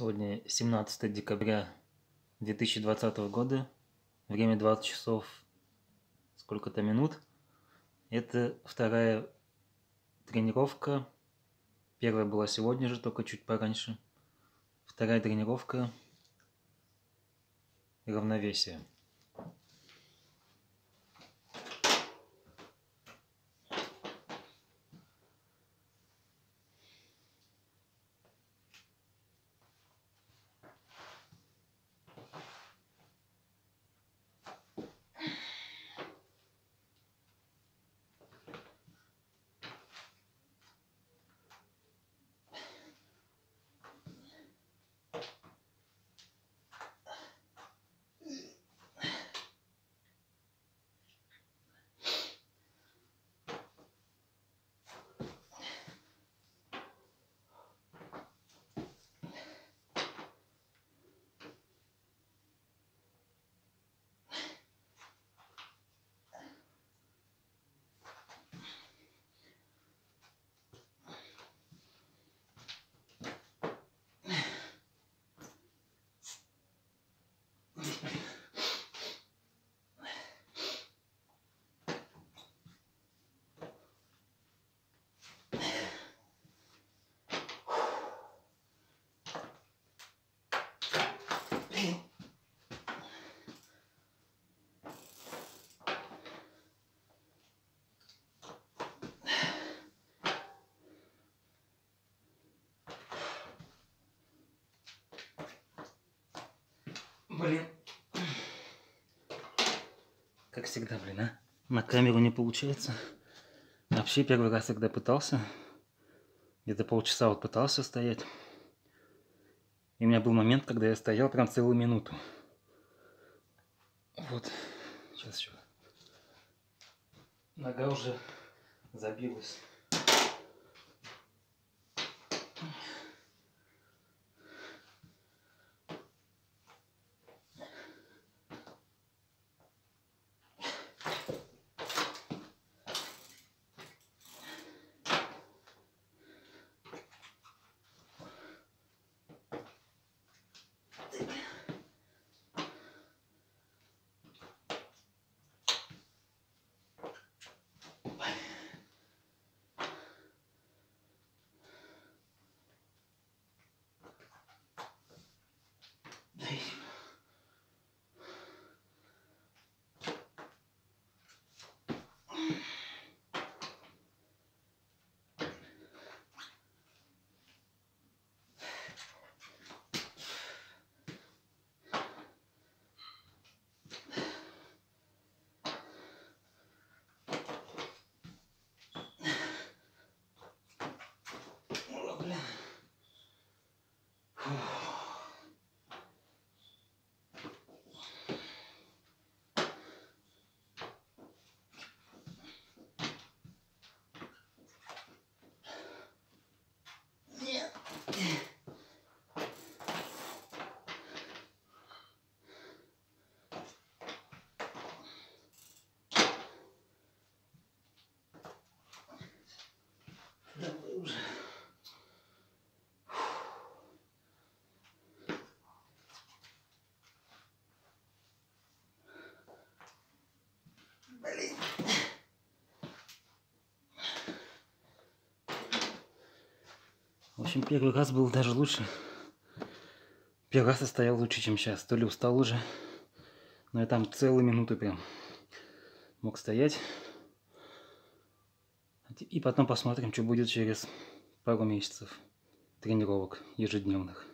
Сегодня 17 декабря 2020 года. Время 20 часов сколько-то минут. Это вторая тренировка. Первая была сегодня же, только чуть пораньше. Вторая тренировка равновесия. Блин. Как всегда, блин, а? На камеру не получается. Вообще первый раз, когда пытался, где-то полчаса вот пытался стоять. И у меня был момент, когда я стоял прям целую минуту. Вот. Сейчас еще. Нога уже забилась. В общем, первый раз был даже лучше. Первый раз стоял лучше, чем сейчас. То ли устал уже, но я там целую минуту прям мог стоять. И потом посмотрим, что будет через пару месяцев тренировок ежедневных.